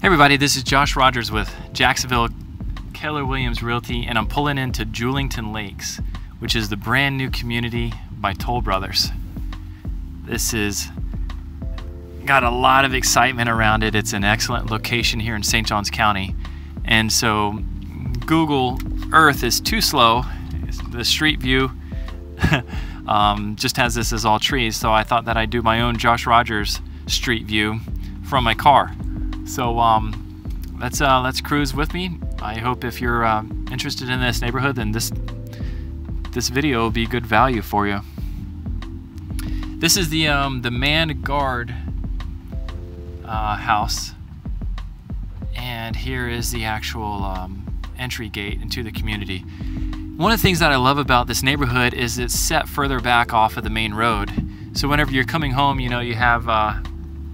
Hey everybody, this is Josh Rogers with Jacksonville Keller Williams Realty and I'm pulling into Julington Lakes, which is the brand new community by Toll Brothers. This is got a lot of excitement around it. It's an excellent location here in St. Johns County. And so Google Earth is too slow. The street view um, just has this as all trees. So I thought that I'd do my own Josh Rogers street view from my car. So um, let's uh, let's cruise with me. I hope if you're uh, interested in this neighborhood, then this this video will be good value for you. This is the um, the man guard uh, house, and here is the actual um, entry gate into the community. One of the things that I love about this neighborhood is it's set further back off of the main road. So whenever you're coming home, you know you have uh,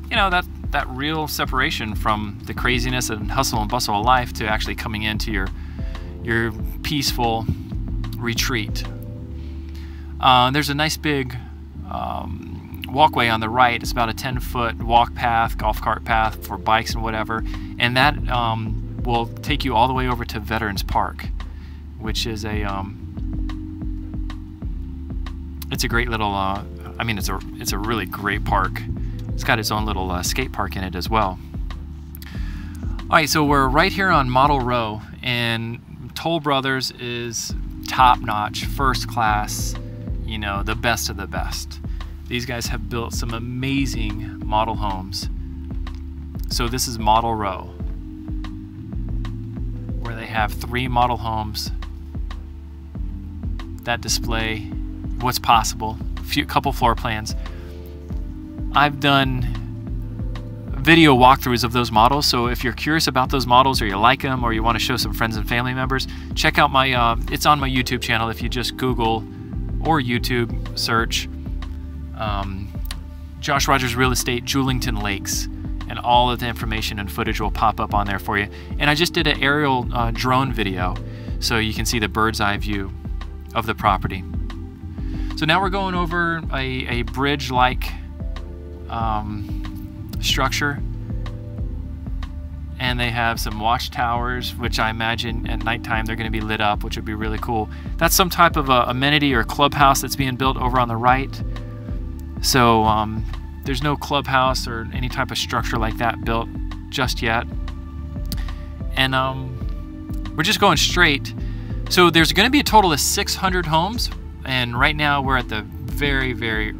you know that that real separation from the craziness and hustle and bustle of life to actually coming into your your peaceful retreat. Uh, there's a nice big um, walkway on the right. It's about a 10 foot walk path, golf cart path for bikes and whatever, and that um, will take you all the way over to Veterans Park, which is a um, it's a great little. Uh, I mean, it's a it's a really great park. It's got its own little uh, skate park in it as well. All right, so we're right here on Model Row, and Toll Brothers is top notch, first class, you know, the best of the best. These guys have built some amazing model homes. So this is Model Row, where they have three model homes that display what's possible, a few couple floor plans. I've done video walkthroughs of those models. So if you're curious about those models or you like them or you want to show some friends and family members, check out my, uh, it's on my YouTube channel. If you just Google or YouTube search um, Josh Rogers Real Estate Julington Lakes and all of the information and footage will pop up on there for you. And I just did an aerial uh, drone video so you can see the bird's eye view of the property. So now we're going over a, a bridge-like um, structure. And they have some watchtowers, which I imagine at nighttime they're going to be lit up, which would be really cool. That's some type of a amenity or clubhouse that's being built over on the right. So um, there's no clubhouse or any type of structure like that built just yet. And um, we're just going straight. So there's going to be a total of 600 homes. And right now we're at the very, very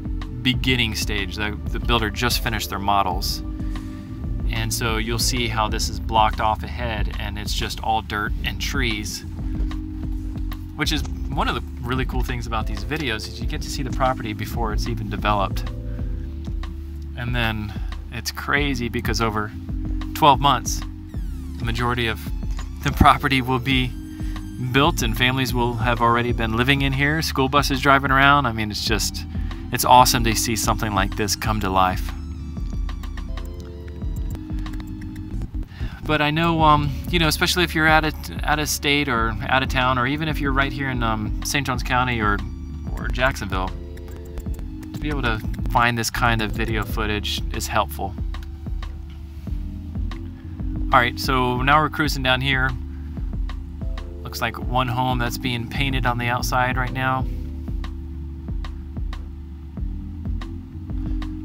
beginning stage. The, the builder just finished their models. And so you'll see how this is blocked off ahead and it's just all dirt and trees. Which is one of the really cool things about these videos is you get to see the property before it's even developed. And then it's crazy because over 12 months, the majority of the property will be built and families will have already been living in here, school buses driving around. I mean, it's just it's awesome to see something like this come to life. But I know, um, you know, especially if you're out of, out of state or out of town, or even if you're right here in um, St. Johns County or, or Jacksonville, to be able to find this kind of video footage is helpful. All right, so now we're cruising down here. Looks like one home that's being painted on the outside right now.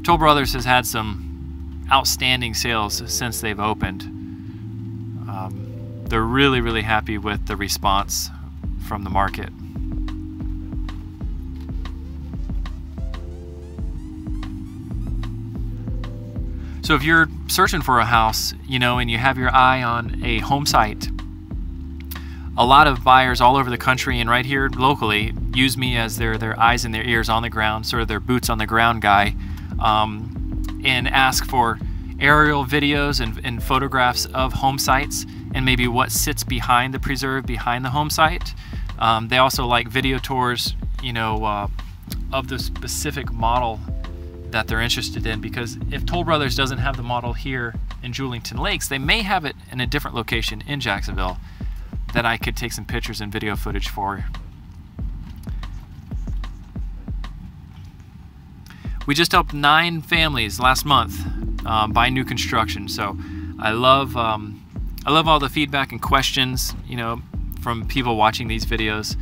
Toll Brothers has had some outstanding sales since they've opened. Um, they're really, really happy with the response from the market. So if you're searching for a house, you know, and you have your eye on a home site, a lot of buyers all over the country and right here locally use me as their, their eyes and their ears on the ground, sort of their boots on the ground guy um, and ask for aerial videos and, and, photographs of home sites and maybe what sits behind the preserve behind the home site. Um, they also like video tours, you know, uh, of the specific model that they're interested in because if Toll Brothers doesn't have the model here in Julington Lakes, they may have it in a different location in Jacksonville that I could take some pictures and video footage for We just helped nine families last month um, buy new construction. So I love um, I love all the feedback and questions, you know, from people watching these videos.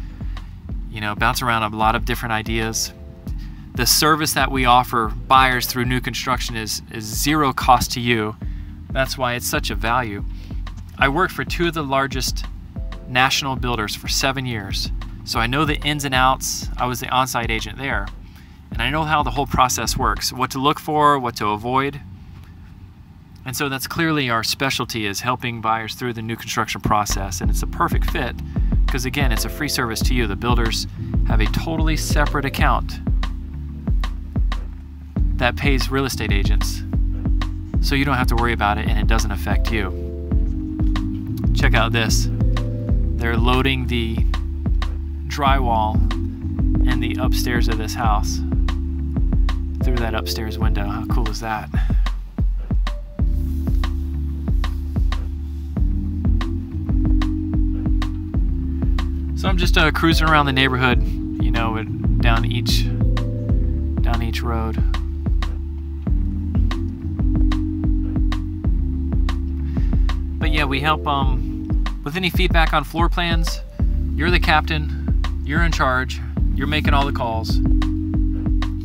You know, bounce around a lot of different ideas. The service that we offer buyers through new construction is, is zero cost to you. That's why it's such a value. I worked for two of the largest national builders for seven years, so I know the ins and outs. I was the on-site agent there, and I know how the whole process works, what to look for, what to avoid. And so that's clearly our specialty is helping buyers through the new construction process, and it's a perfect fit because again, it's a free service to you. The builders have a totally separate account that pays real estate agents. So you don't have to worry about it and it doesn't affect you. Check out this. They're loading the drywall in the upstairs of this house through that upstairs window. How cool is that? So I'm just uh, cruising around the neighborhood, you know, down each down each road. But yeah, we help um, with any feedback on floor plans. You're the captain. You're in charge. You're making all the calls.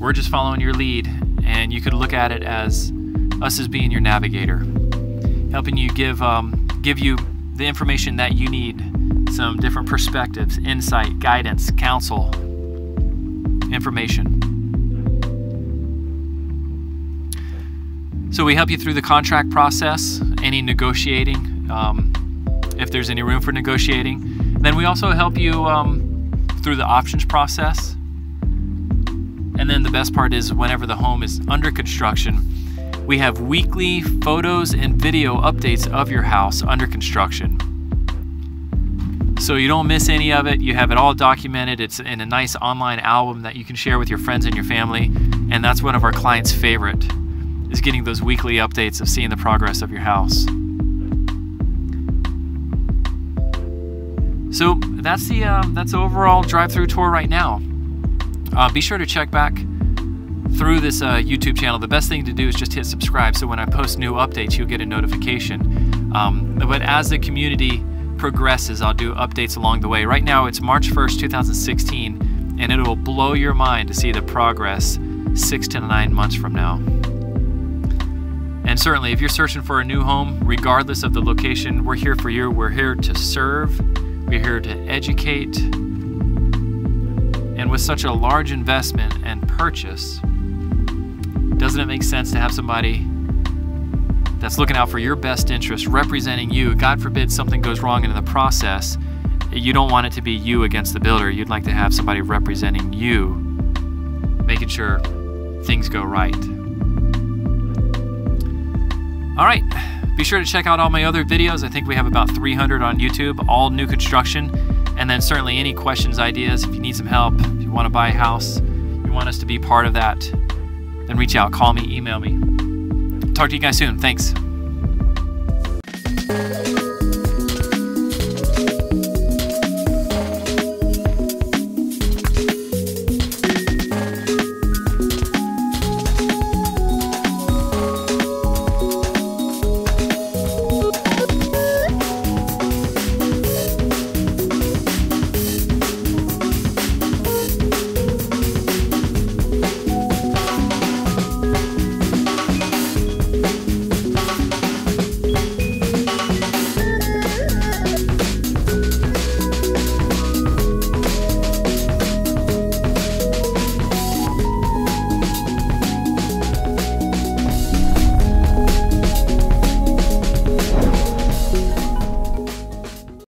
We're just following your lead, and you could look at it as us as being your navigator, helping you give um, give you the information that you need some different perspectives, insight, guidance, counsel, information. So we help you through the contract process, any negotiating, um, if there's any room for negotiating. Then we also help you um, through the options process. And then the best part is whenever the home is under construction, we have weekly photos and video updates of your house under construction so you don't miss any of it. You have it all documented. It's in a nice online album that you can share with your friends and your family. And that's one of our clients' favorite, is getting those weekly updates of seeing the progress of your house. So that's the uh, that's the overall drive-through tour right now. Uh, be sure to check back through this uh, YouTube channel. The best thing to do is just hit subscribe so when I post new updates, you'll get a notification. Um, but as the community progresses, I'll do updates along the way. Right now, it's March 1st, 2016, and it will blow your mind to see the progress six to nine months from now. And certainly, if you're searching for a new home, regardless of the location, we're here for you. We're here to serve, we're here to educate. Such a large investment and purchase, doesn't it make sense to have somebody that's looking out for your best interest, representing you. God forbid something goes wrong in the process. You don't want it to be you against the builder. You'd like to have somebody representing you, making sure things go right. All right, be sure to check out all my other videos. I think we have about 300 on YouTube, all new construction. And then certainly any questions, ideas, if you need some help, want to buy a house, you want us to be part of that, then reach out, call me, email me. Talk to you guys soon. Thanks.